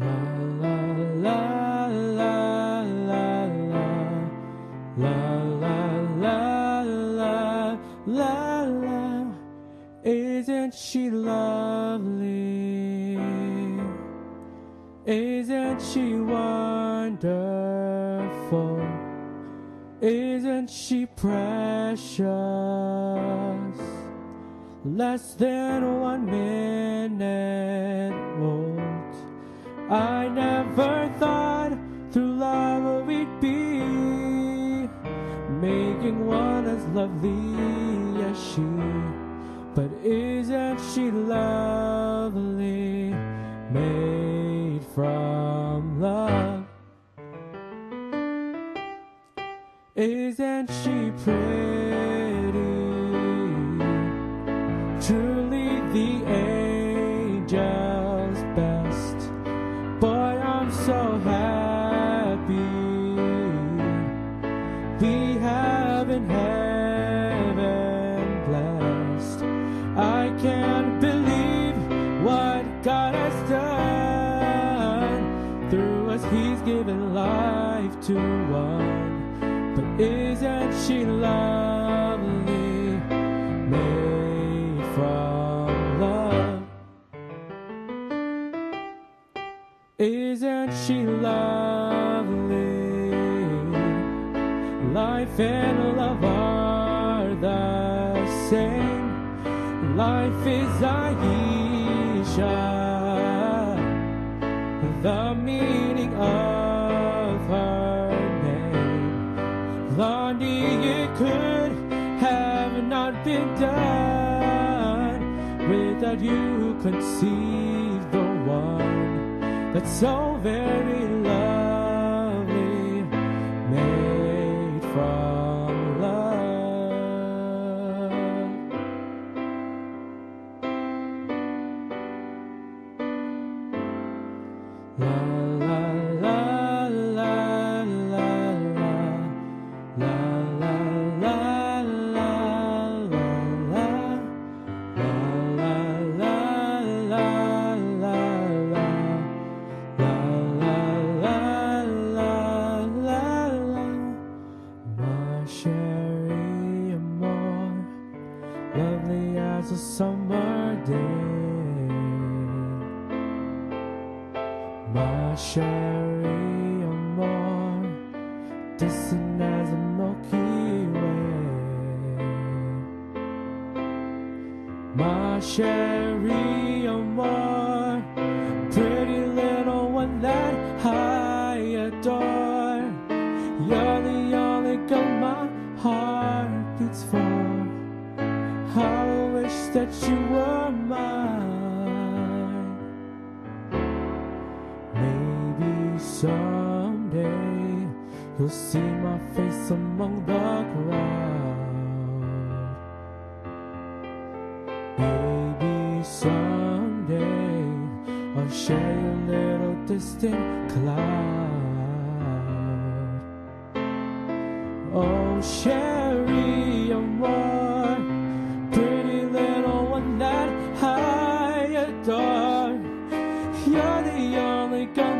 La la, isn't she lovely? Isn't she wonderful? Isn't she precious? Less than one minute I never thought through love we'd be making one as lovely as she. But isn't she lovely? Made from love. Isn't she pretty? Us, He's given life to one. But isn't she lovely? Made from love. Isn't she lovely? Life and love are the same. Life is Aisha. Lonnie, it could have not been done. Without you conceive the one that's so very My Sherry Amore, lovely as a summer day. My Sherry Amore, distant as a Milky Way. My Sherry Amore, pretty little one that I How I wish that you were mine. Maybe someday you'll see my face among the crowd. Maybe someday I'll share your little distant cloud. Oh, Sherry, only